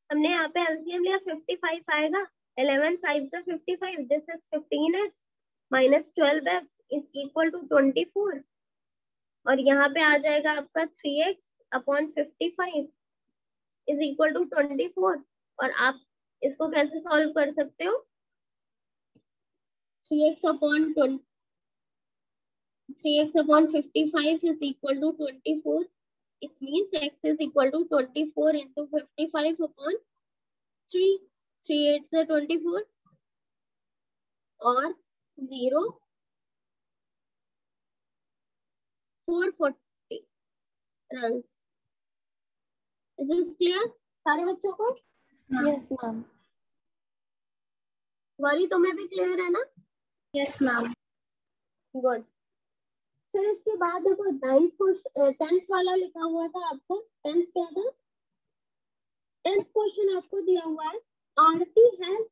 हमने यहाँ पे एलसीएम लिया 55 आएगा 11 5 से 55 this is 15x minus 12x is equal to 24 और यहाँ पे आ जाएगा आपका 3x upon 55 is equal to 24 और आप इसको कैसे सॉल्व कर सकते हो? 3x upon 20 three x upon fifty five is equal to twenty four it means x is equal to 24 into 55 upon 3 3 8 से 24 और 0 440 runs is this clear सारे बच्चों को Yes, ma'am. वारी तुम्हें भी क्लियर है ना Yes, ma'am. गुड फिर इसके बाद देखो नाइन्थ क्वेश्चन टेंथ वाला लिखा हुआ था आपको। टेंथ क्या था? टेंथ क्वेश्चन आपको दिया हुआ है। Aarti has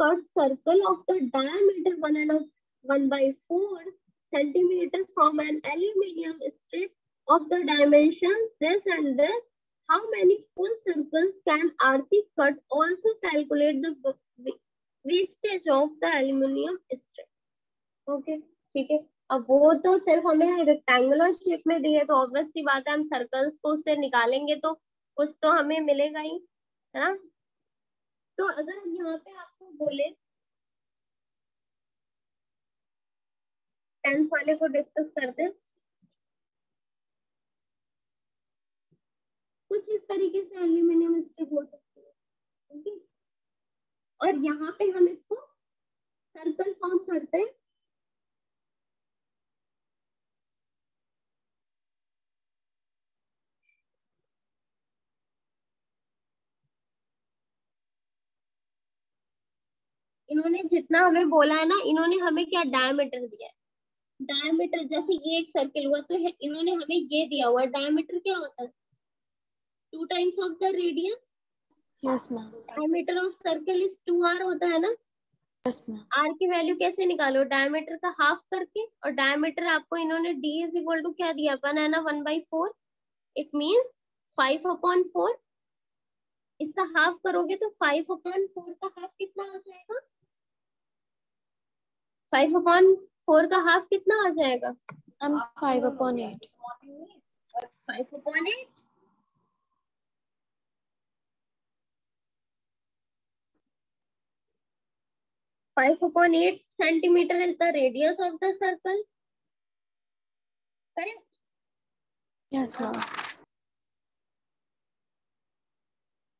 circle of the diameter one and of one by four centimetre from an aluminium strip of the dimension this and this how many full circles can Aarti cut also calculate the wastage of the aluminium strip okay ठीक है। अब वो तो सिर्फ़ हमें रेक्टेंगुलर शेप में दिए तो ऑब्वियस सी बात है, हम सर्कल्स को उससे निकालेंगे तो कुछ तो हमें मिलेगा ही, है ना? तो अगर हम यहाँ पे आपको बोले टेंथ वाले को डिस्कस करते हैं। कुछ इस तरीके से एल्यूमिनियम स्ट्रिप हो सकती है ओके और यहाँ पे हम इसको सर्कल फॉर्म करते हैं। इन्होंने जितना हमें बोला है ना इन्होंने हमें क्या डायमीटर दिया है? डायमीटर जैसे ये एक सर्किल हुआ तो इन्होंने हमें ये दिया हुआ है डायमीटर क्या होता है? Two times of the radius Yes, ma'am. Diameter of circle is two R होता है ना? Yes, ma'am. आर की वैल्यू कैसे निकालो? डायमीटर का हाफ़ करके और डायमीटर आपको इन्होंने डी इज़ इक्वल टू क्या दिया? वन है ना one by four it means five upon four इसका हाफ़ करोगे तो फाइव अपॉन फोर का हाफ़ कितना आ जाएगा? फाइव अपॉन फोर का हाफ़ कितना आ जाएगा? I'm five upon eight. Five upon eight five upon eight centimetre is the radius of the circle correct Yes, ma'am.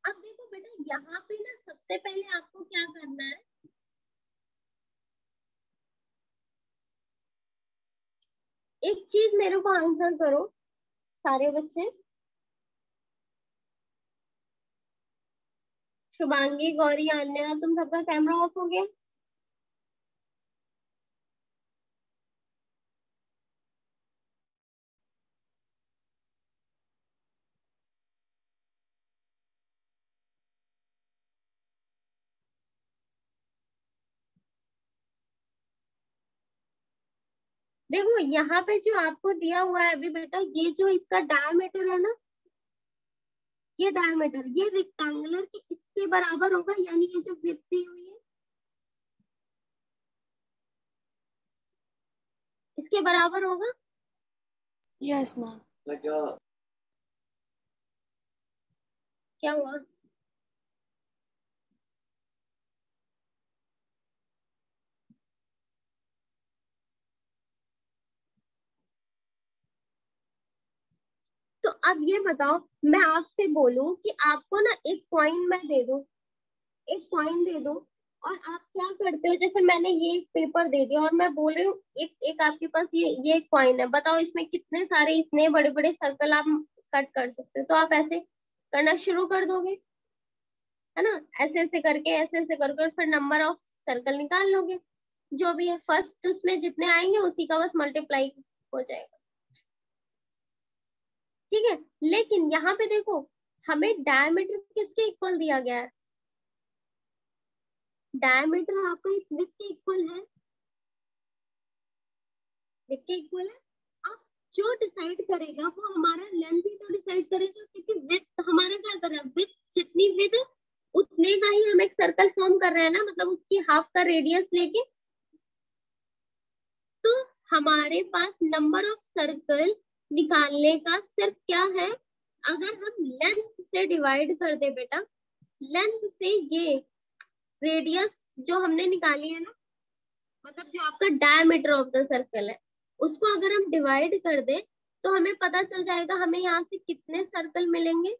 अब देखो बेटा यहाँ पे ना सबसे पहले आपको क्या करना है? एक चीज़ मेरे को आंसर करो, सारे बच्चे। शुभांगी, गौरी, आन्या, तुम सबका कैमरा ऑफ़ हो गया। देखो यहाँ पे जो आपको दिया हुआ है अभी बेटा ये जो इसका डायमीटर है ना ये डायमीटर ये रेक्टेंगुलर के इसके बराबर होगा यानी ये जो दी हुई है इसके बराबर होगा? Yes, मैम क्या हुआ? तो अब ये बताओ, मैं आपसे बोलूँ कि आपको ना एक कॉइन मैं दे दूँ। एक कॉइन दे दूँ और आप क्या करते हो? जैसे मैंने ये एक पेपर दे दिया और मैं बोल रही हूँ, एक एक आपके पास ये ये कॉइन है। बताओ इसमें कितने सारे, इतने बड़े बड़े सर्कल आप कट कर सकते हो? तो आप ऐसे करना शुरू कर दोगे, है ना? ऐसे ऐसे करके, ऐसे ऐसे करके और फिर नंबर ऑफ़ सर्कल निकाल लोगे। जो भी है फ़र्स्ट उसमें जितने आएँगे, उसी का बस मल्टीप्लाई हो जाएगा। ठीक है? लेकिन यहाँ पे देखो, हमें डायमीटर किसके इक्वल दिया गया है? डायमीटर आपका इस विथ के इक्वल है। विथ के इक्वल है। अब जो डिसाइड करेगा, वो हमारा लेंथ ही तो डिसाइड करेगा, क्योंकि विथ हमारा क्या कर रहा है? विथ जितनी विथ उतने का ही हम एक सर्कल फॉर्म कर रहे हैं ना मतलब उसकी हाफ़ का रेडियस लेके। तो हमारे पास नंबर ऑफ़ सर्कल निकालने का सिर्फ़ क्या है? अगर हम लेंथ से डिवाइड कर दे बेटा लेंथ से ये रेडियस जो हमने निकाली है ना मतलब जो आपका डायमीटर ऑफ़ द सर्कल है, उसको अगर हम डिवाइड कर दे तो हमें पता चल जाएगा हमें यहाँ से कितने सर्कल मिलेंगे।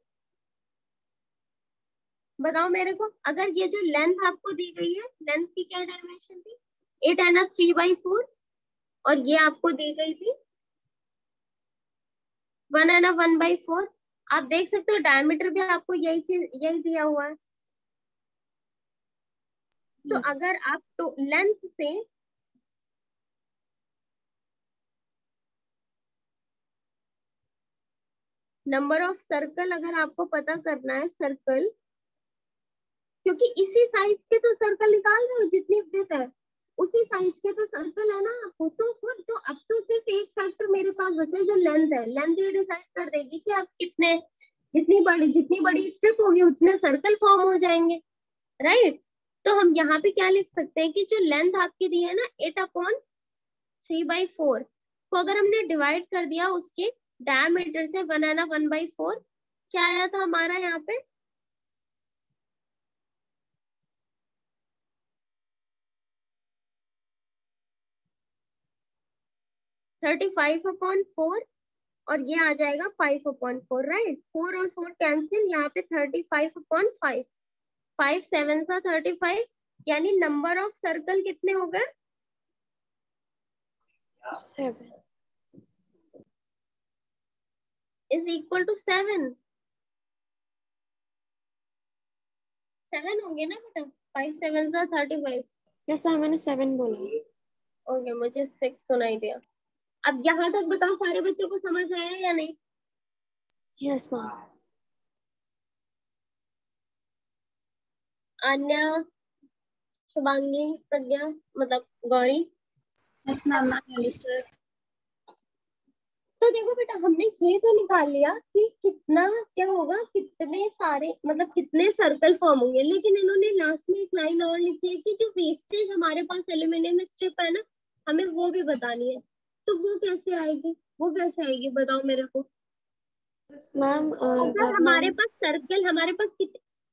बताओ मेरे को, अगर ये जो लेंथ आपको दी गई है लेंथ की क्या डायमेंशन थी? Eight and three by four और ये आपको दी गई थी one and one by four. आप देख सकते हो डायमीटर भी आपको यही चीज़ यही दिया हुआ है। तो Yes. अगर आप तो लेंथ से नंबर ऑफ़ सर्कल अगर आपको पता करना है सर्कल क्योंकि इसी साइज़ के तो सर्कल निकाल रहे हो जितनी विड्थ है। उसी साइज़ के तो सर्कल है ना आपको तो फिर तो अब तो सिर्फ़ एक फैक्टर मेरे पास बचा है जो लेंथ है। लेंथ ये डिसाइड कर देगी कि आप कितने, जितनी बड़ी जितनी बड़ी स्ट्रिप होगी, उतने सर्कल फॉर्म हो जाएँगे। राइट तो हम यहाँ पे क्या लिख सकते हैं कि जो लेंथ आपकी दी है ना eight upon three by four को अगर हमने डिवाइड कर दिया उसके डायमीटर से वन है ना वन बाई फोर क्या आया था हमारा यहाँ पे? थर्टी फाइव अपॉन फोर और ये आ जाएगा five upon four right four और फोर कैंसिल यहाँ पे thirty five upon five. Five seven सा थर्टी फाइव यानी नंबर ऑफ़ सर्कल कितने हो गए? Is equal to seven seven होंगे ना बेटा? फाइव सेवन सा थर्टी फाइव sir, मैंने seven बोला. ओके मुझे सिक्स सुनाई दिया। अब यहाँ तक बताओ सारे बच्चों को समझ आया या नहीं Yes, ma'am. अन्य शुभांगी प्रज्ञा मतलब गौरी Yes, ma'am. तो देखो बेटा हमने ये तो निकाल लिया कि कितना क्या होगा कितने सारे मतलब कितने सर्कल फॉर्म होंगे लेकिन इन्होंने लास्ट में एक लाइन और लिखी है कि जो वेस्टेज हमारे पास एल्यूमिनियम स्ट्रिप है ना हमें वो भी बतानी है तो वो कैसे आएगी? वो कैसे आएगी? बताओ मेरे को। uh, अगर हमारे पास सर्कल हमारे पास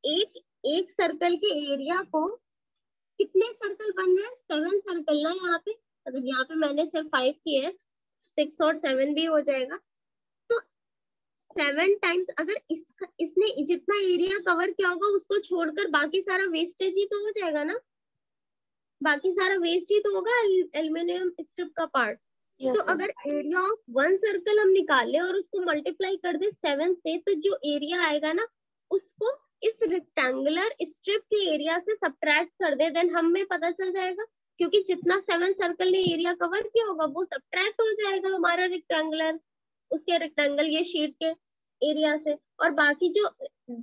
एक एक सर्कल के एरिया को कितने सर्कल बन रहे हैं? सेवन सर्कल ना यहाँ पे। मतलब यहाँ पे मैंने सिर्फ़ फाइव किए हैं सिक्स और सेवन भी हो जाएगा। तो सेवन टाइम्स अगर इस इसने जितना एरिया कवर किया होगा उसको छोड़कर बाकी सारा वेस्टेज ही तो हो जाएगा ना? बाकी सारा वेस्ट ही तो होगा एल्यूमिनियम स्ट्रिप का पार्ट yes, तो अगर एरिया ऑफ़ वन सर्कल हम निकाले और उसको मल्टीप्लाई कर दे सेवन से तो जो एरिया आएगा ना उसको इस रेक्टेंगुलर स्ट्रिप के एरिया से सब्ट्रैक्ट कर दे देन हमें पता चल जाएगा। क्योंकि जितना सेवन सर्कल ने एरिया कवर किया होगा वो सब्ट्रैक्ट हो जाएगा हमारा रेक्टेंगुलर उसके रेक्टेंगल ये शीट के एरिया से। और बाकी जो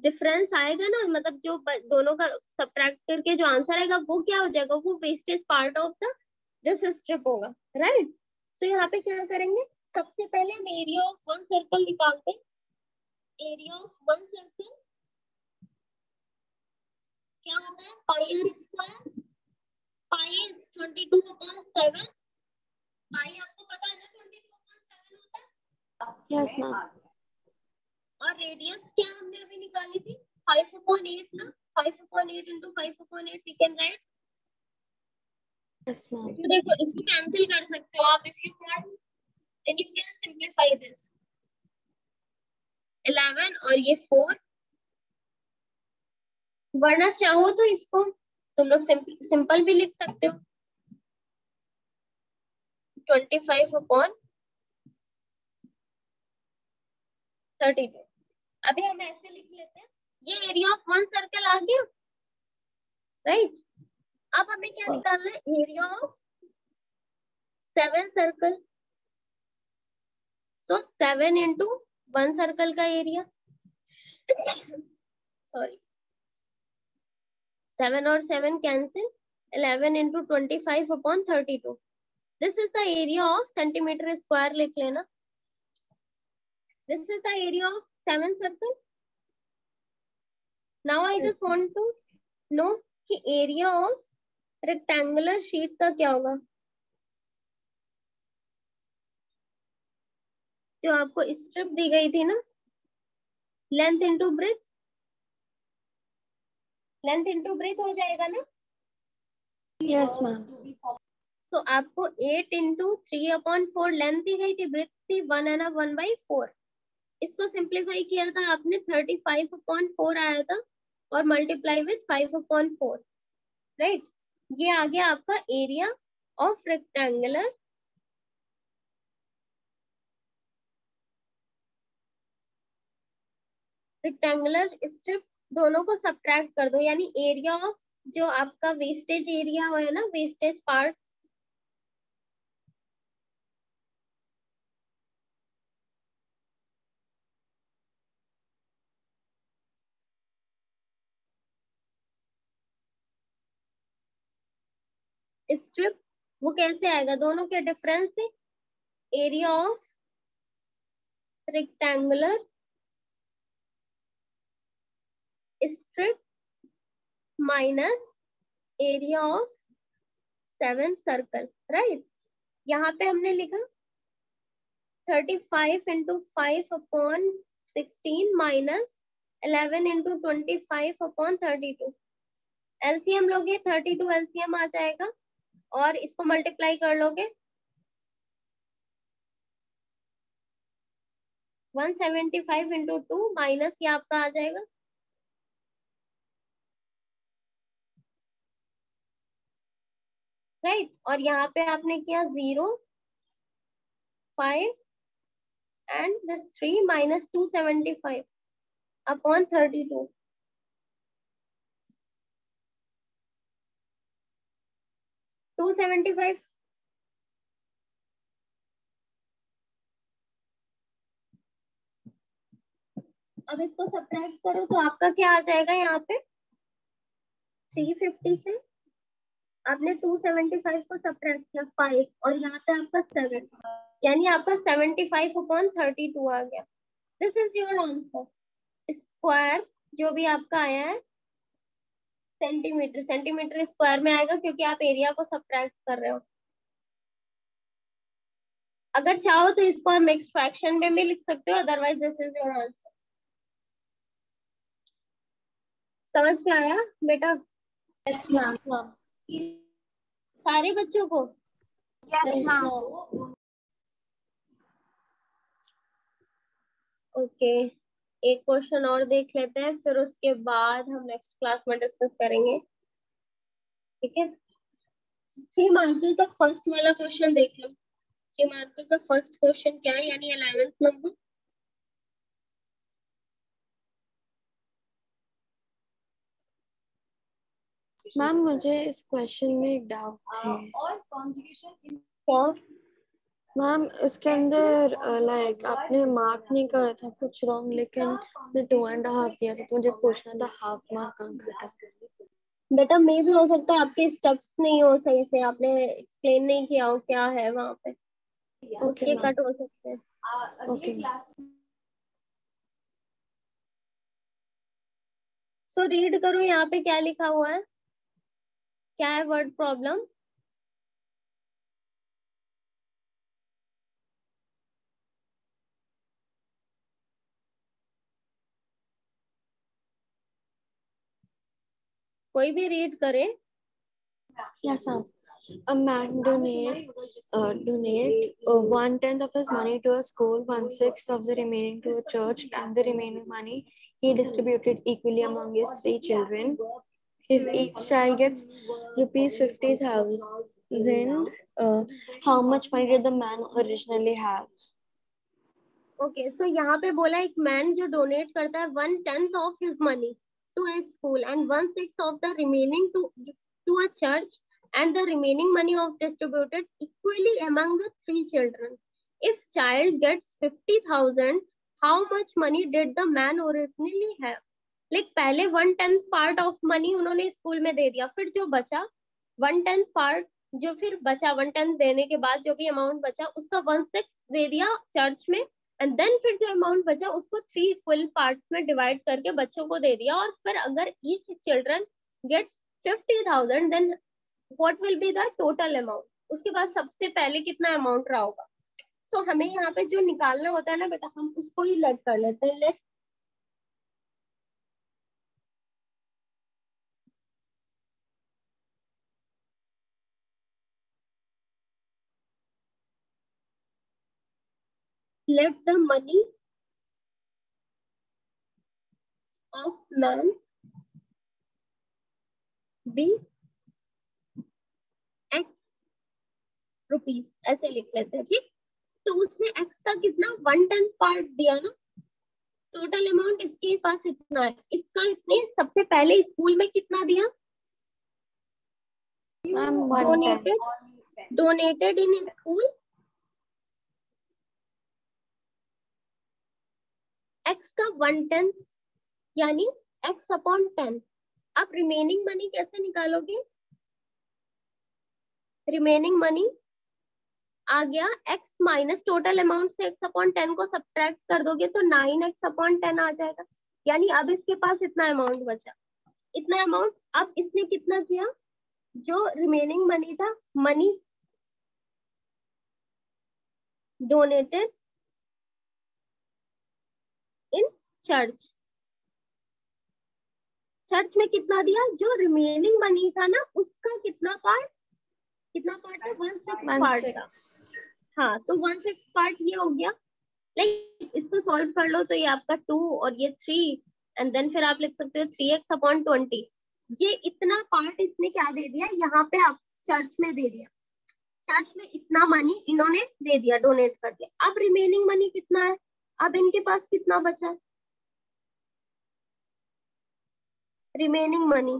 डिफरेंस आएगा ना मतलब जो दोनों का सब्ट्रैक्ट करके जो आंसर आएगा वो क्या हो जाएगा? वो wastage part of the this strip होगा राइट तो यहाँ पे क्या करेंगे? सबसे पहले हम एरिया ऑफ़ वन सर्कल निकालते हैं। एरिया ऑफ़ वन सर्कल क्या होता है? Pi R square pi is twenty two upon seven pi आपको पता है ना ट्वेंटी टू अपॉन सेवन होता है? Ma'am. और रेडियस क्या हमने अभी निकाली थी? फाइव अपॉन एट ना? Five upon eight into five upon eight we can write Yes, ma'am. तो देखो इसको कैंसिल कर सकते हो आप if you want you can simplify this 11 और ये 4 वरना चाहो तो इसको तुम लोग सिंपल भी लिख सकते हो. 25 अपॉन 32 अभी हम ऐसे लिख लेते हैं. ये एरिया ऑफ़ वन सर्कल आ गया. राइट अब हमें क्या निकालना है? Area of seven circle so seven into one circle का एरिया सॉरी सेवन और seven cancel eleven into twenty five upon thirty two this is the area of centimetre square लिख लेना. This is the area of seven circle now I just want to know कि एरिया ऑफ़ रेक्टेंगुलर शीट का क्या होगा? जो आपको स्ट्रिप दी गई थी ना? Length into breadth length into breadth हो जाएगा ना? यस मैम तो आपको eight into three upon four length दी गई थी ब्रिथ थी one and one by four इसको सिंप्लीफाई किया था आपने थर्टी फाइव अपॉन फोर आया था और multiply with five upon four right ये आ गया आपका area of rectangular rectangular strip दोनों को सब्ट्रैक्ट कर दो, यानी एरिया ऑफ़ जो आपका वेस्टेज एरिया है ना वेस्टेज पार्ट स्ट्रिप वो कैसे आएगा? दोनों के डिफरेंस से area of rectangular strip minus area of seven circle right यहाँ पे हमने लिखा 35 into 5 upon 16 minus 11 into 25 upon 32 LCM लोगे 32 एलसीएम आ जाएगा। और इसको मल्टीप्लाई कर लोगे? 175 into 2 माइनस ये आपका आ जाएगा। Right right? और यहाँ पे आपने किया zero five and this three minus two seventy five upon thirty two two seventy five अब इसको सब्ट्रैक्ट करो तो आपका क्या आ जाएगा यहाँ पे? थ्री फिफ्टी से आपने 275 को सब्ट्रैक्ट किया 5 और यहाँ पे आपका 7 यानी आपका 75 अपॉन 32 आ गया। This is your answer square जो भी आपका आया है सेंटीमीटर सेंटीमीटर स्क्वायर में आएगा क्योंकि आप एरिया को सब्ट्रैक्ट कर रहे हो। अगर चाहो तो इसको हम मिक्स फ्रैक्शन में भी लिख सकते हो otherwise this is your answer समझ में आया बेटा? यस मैम सारे बच्चों को? Yes, ma'am. ओके एक क्वेश्चन और देख लेते हैं फिर उसके बाद हम नेक्स्ट क्लास में डिस्कस करेंगे। ठीक है? थ्री मार्कर का फ़र्स्ट वाला क्वेश्चन देख लो। थ्री मार्कर का फ़र्स्ट क्वेश्चन क्या है? यानी अलेवेंथ नंबर मैम मुझे इस क्वेश्चन में एक डाउट थी क्या मैम उसके अंदर लाइक आपने मार्क नहीं करा था कुछ रॉन्ग लेकिन आपने टू एंड हाफ़ दिया था तो मुझे पूछना था हाफ़ मार्क कहाँ घटा बेटा मे भी हो सकता है आपके स्टेप्स नहीं हो सही से आपने एक्सप्लेन नहीं किया हो क्या है वहाँ पे। उसके कट हो सकते हैं। ओके सो रीड करो यहाँ पे क्या लिखा हुआ है? क्या है वर्ड प्रॉब्लम कोई भी रीड करे Yes, ma'am. A man donate uh, donate uh, one tenth of his money to a school, one sixth of the remaining to a church, and the remaining money he distributed equally among his three children. If each child gets rupees fifty thousand, uh, how much money did the man originally have? Okay so यहाँ पे बोला एक मैन जो डोनेट करता है one tenth of his money to a school and one sixth of the remaining to to a church and the remaining money of distributed equally among the three children. If child gets 50,000, how much money did the man originally have? Like like, पहले one tenth part of money उन्होंने स्कूल में दे दिया फिर जो बचा वन टेंथ पार्ट जो फिर बचा वन टेंथ देने के बाद जो भी अमाउंट बचा उसका वन सिक्स दे दिया चर्च में एंड देन फिर जो अमाउंट बचा उसको थ्री इक्वल पार्ट्स में डिवाइड करके बच्चों को दे दिया। और फिर अगर each children gets fifty thousand then what will be the total amount उसके बाद सबसे पहले कितना अमाउंट रहा होगा? सो so, हमें यहाँ पे जो निकालना होता है ना बेटा हम उसको ही लेट कर लेते हैं। Let let the money of man be x rupees ऐसे लिख लेते हैं ठीक? तो उसने x का कितना? वन टेंथ पार्ट दिया ना? टोटल अमाउंट इसके पास इतना है। इसका इसने सबसे पहले स्कूल में कितना दिया? Donated donated in school x का वन टेंथ यानी x अपॉन टेन आप रिमेनिंग मनी कैसे निकालोगे? रिमेनिंग मनी आ गया x माइनस टोटल अमाउंट से x अपॉन टेन को सब्ट्रैक्ट कर दोगे तो नाइन एक्स अपॉन टेन आ जाएगा। यानी अब इसके पास इतना अमाउंट बचा। इतना अमाउंट अब इसने कितना किया? जो रिमेनिंग मनी था money donated in church church में कितना दिया? जो रिमेनिंग मनी था ना उसका कितना पार्ट कितना पार्ट है वन सिक्स पार्ट का हाँ तो वन सिक्स पार्ट ये हो गया। लाइक इसको सॉल्व कर लो तो ये आपका टू और ये थ्री एंड देन फिर आप लिख सकते हो थ्री एक्स अपॉन ट्वेंटी ये इतना पार्ट इसने क्या दे दिया? यहाँ पे आप चर्च में दे दिया। चर्च में इतना मनी इन्होंने दे दिया डोनेट कर दिया अब रिमेनिंग मनी कितना है? अब इनके पास कितना बचा है? रिमेनिंग मनी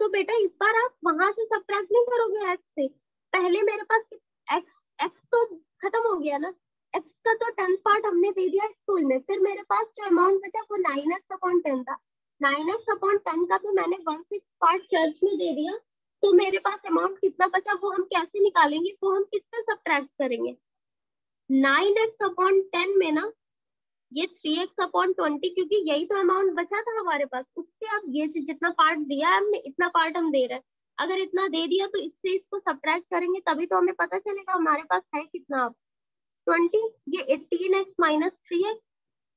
तो बेटा, इस बार आप वहाँ से सब्ट्रैक्ट नहीं करोगे एक्स से। पहले मेरे पास एक्स एक्स तो खत्म हो गया ना। एक्स का तो टेंथ पार्ट हमने दे दिया स्कूल में। फिर मेरे पास जो अमाउंट बचा वो नाइन एक्स अपॉन टेन था। नाइन एक्स अपॉन टेन का तो मैंने वन सिक्स पार्ट चर्च में दे दिया। तो मेरे पास अमाउंट कितना बचा वो हम कैसे निकालेंगे? वो हम किससे सब्ट्रैक्ट करेंगे? नाइन एक्स अपॉन टेन में ना, ये थ्री एक्स अपॉन ट्वेंटी क्योंकि यही तो अमाउंट बचा था हमारे पास, उससे अब ये जितना पार्ट दिया है हमने, इतना पार्ट हम दे रहे हैं। अगर इतना दे दिया तो इससे इसको सब्ट्रैक्ट करेंगे, तभी तो हमें पता चलेगा हमारे पास है कितना अब। ट्वेंटी ये eighteen x minus three x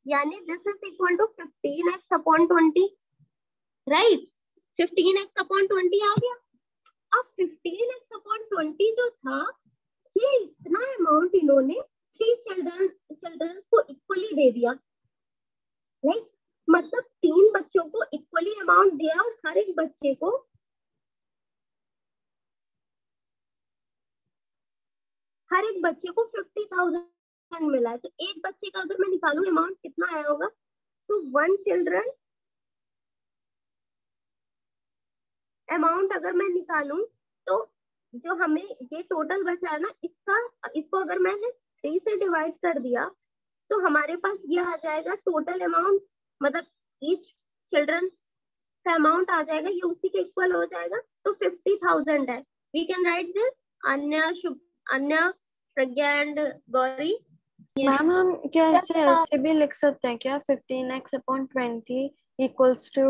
यानी this is equal to fifteen x upon twenty right fifteen x upon twenty आ गया। अब फिफ्टीन एक्स अपॉन ट्वेंटी जो था, ये इतना अमाउंट इन्होंने थ्री चिल्ड्रन को इक्वली दे दिया राइट मतलब तीन बच्चों को इक्वली अमाउंट दिया और हर एक बच्चे को हर एक बच्चे को फिफ्टी थाउज़ेंड मिला है। तो एक बच्चे का अगर मैं निकालू अमाउंट कितना आया होगा? तो वन चिल्ड्रन अमाउंट अगर मैं निकालू तो जो हमें ये टोटल बचा है ना, इसका, इसको अगर मैंने थ्री से डिवाइड कर दिया तो हमारे पास ये आ जाएगा टोटल अमाउंट मतलब ईच चिल्ड्रन का अमाउंट आ जाएगा ये उसी के इक्वल हो जाएगा तो फिफ्टी थाउज़ेंड है। वी कैन राइट दिस अन्य शुभ अन्य प्रज्ञा एंड गौरी मैम हम क्या ऐसे ऐसे भी लिख सकते हैं क्या? Fifteen x upon twenty equals to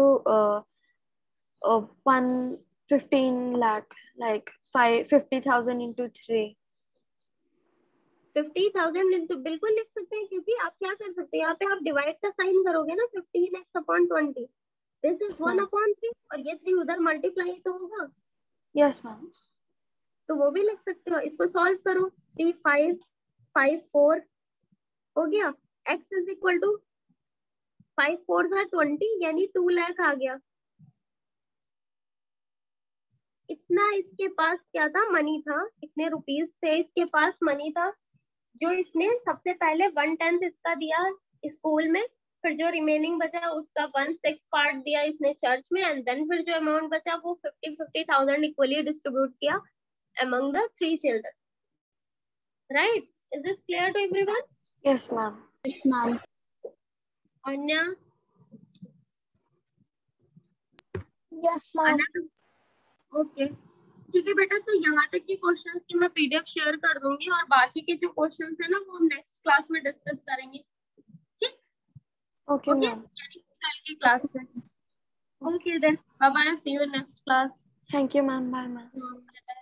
one fifteen lakh like five fifty thousand into three fifty thousand into बिल्कुल लिख सकते हैं क्योंकि आप क्या कर सकते हैं यहाँ पे आप डिवाइड का साइन करोगे ना fifteen x upon twenty this is one upon three और ये थ्री उधर मल्टीप्लाई तो होगा। यस मैम तो वो भी लिख सकते हो। इसको सॉल्व करो। थ्री फाइव फाइव फोर हो गया। X is equal to five four था ट्वेंटी यानी टू लैख आ गया। इतना इसके पास क्या था? मनी था। इतने रुपीज़ से इसके पास मनी था। जो इसने सबसे पहले वन टेंथ इसका दिया स्कूल में फिर जो रिमेनिंग बचा उसका वन सिक्स पार्ट दिया इसने चर्च में एंड देन फिर जो अमाउंट बचा वो fifty fifty thousand equally distribute किया among the three children right is this clear to everyone Yes, ma'am. Yes, ma'am. anya Yes, ma'am. Okay ठीक है बेटा तो यहाँ तक के क्वेश्चंस की मैं पीडीएफ शेयर कर दूँगी और बाकी के जो क्वेश्चंस है ना वो हम नेक्स्ट क्लास में डिस्कस करेंगे। ठीक? Okay okay. कल की क्लास में। Okay then bye bye see you next class thank you ma'am bye ma'am.